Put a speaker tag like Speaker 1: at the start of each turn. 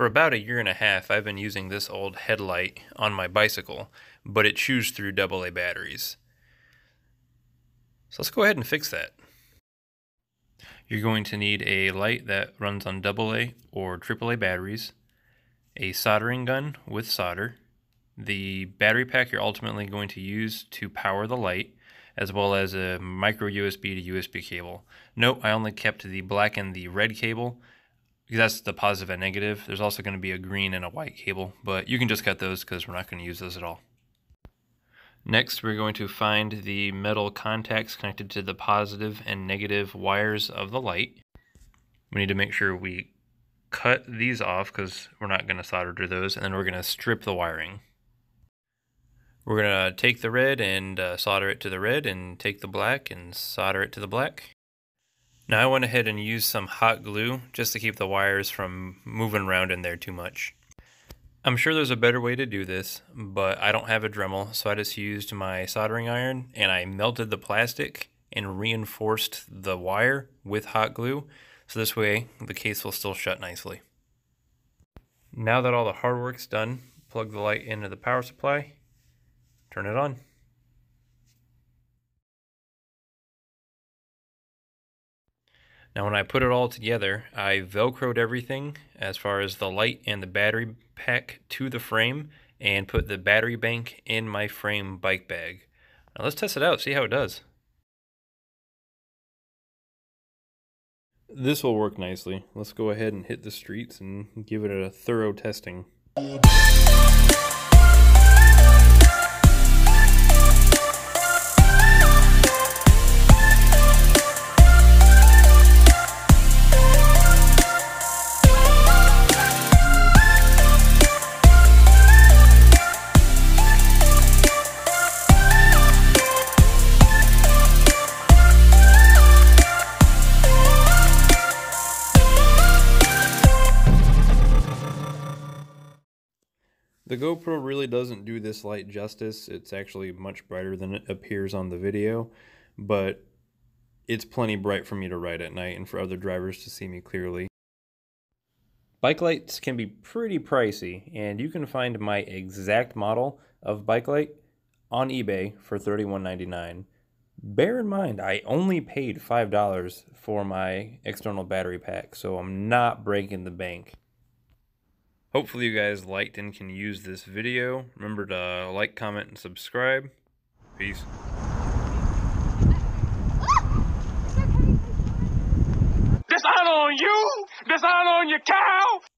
Speaker 1: For about a year and a half, I've been using this old headlight on my bicycle, but it chews through AA batteries. So let's go ahead and fix that. You're going to need a light that runs on AA or AAA batteries, a soldering gun with solder, the battery pack you're ultimately going to use to power the light, as well as a micro USB to USB cable. Note I only kept the black and the red cable that's the positive and negative. There's also going to be a green and a white cable, but you can just cut those because we're not going to use those at all. Next, we're going to find the metal contacts connected to the positive and negative wires of the light. We need to make sure we cut these off because we're not going to solder to those, and then we're going to strip the wiring. We're going to take the red and uh, solder it to the red, and take the black and solder it to the black. Now I went ahead and used some hot glue just to keep the wires from moving around in there too much. I'm sure there's a better way to do this, but I don't have a Dremel, so I just used my soldering iron and I melted the plastic and reinforced the wire with hot glue, so this way the case will still shut nicely. Now that all the hard work's done, plug the light into the power supply, turn it on. Now when I put it all together, I velcroed everything as far as the light and the battery pack to the frame and put the battery bank in my frame bike bag. Now let's test it out, see how it does. This will work nicely. Let's go ahead and hit the streets and give it a thorough testing. The GoPro really doesn't do this light justice. It's actually much brighter than it appears on the video, but it's plenty bright for me to ride at night and for other drivers to see me clearly. Bike lights can be pretty pricey, and you can find my exact model of bike light on eBay for $31.99. Bear in mind, I only paid $5 for my external battery pack, so I'm not breaking the bank. Hopefully you guys liked and can use this video. Remember to like, comment, and subscribe. Peace.
Speaker 2: This on you! This on your cow!